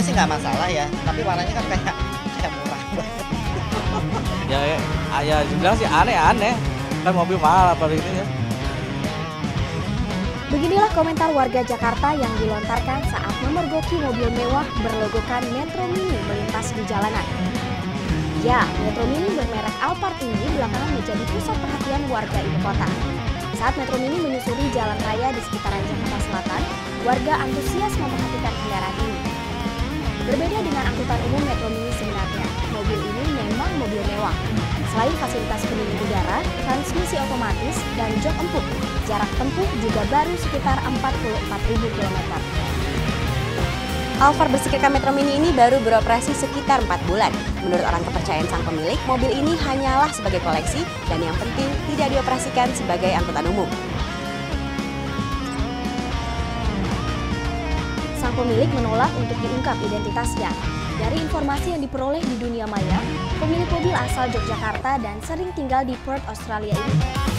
Mini sih nggak masalah ya, tapi warnanya kan kayak kayak murah banget. ya ya dibilang sih aneh-aneh kan mobil mahal apa ini ya Beginilah komentar warga Jakarta yang dilontarkan saat memergoki mobil mewah berlogokan Metro Mini melintas di jalanan. Ya, Metro Mini bermerek Alphard ini belakangan menjadi pusat perhatian warga ibu kota. Saat Metro Mini menyusuri jalan raya di sekitaran Jakarta Selatan, warga antusias memperhatikan kendaraan ini. Berbeda dengan angkutan umum Metro Mini sebenarnya, mobil ini memang mobil mewah. Selain fasilitas pendingin udara, transmisi otomatis, dan jok empuk, jarak tempuh juga baru sekitar 44.000 km. Alphard bersikirkan Metro Mini ini baru beroperasi sekitar 4 bulan. Menurut orang kepercayaan sang pemilik, mobil ini hanyalah sebagai koleksi dan yang penting tidak dioperasikan sebagai angkutan umum. Sang pemilik menolak untuk diungkap identitasnya. Dari informasi yang diperoleh di dunia maya, pemilik mobil asal Yogyakarta dan sering tinggal di Perth, Australia ini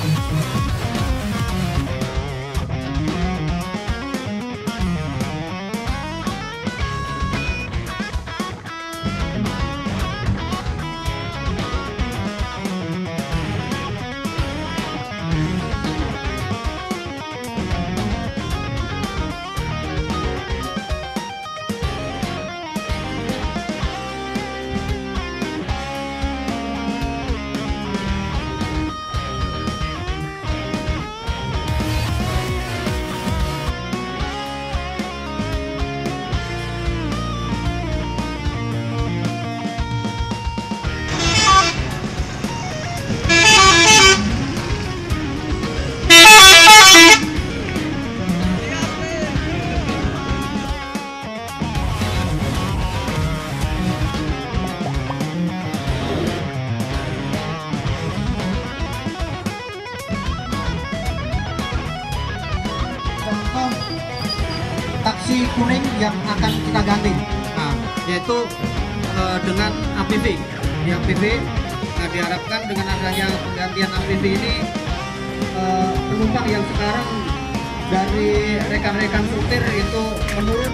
yang akan kita ganti. Nah, yaitu eh, dengan APV di APV nah, diharapkan dengan adanya penggantian APV ini eh, penumpang yang sekarang dari rekan-rekan supir itu menurun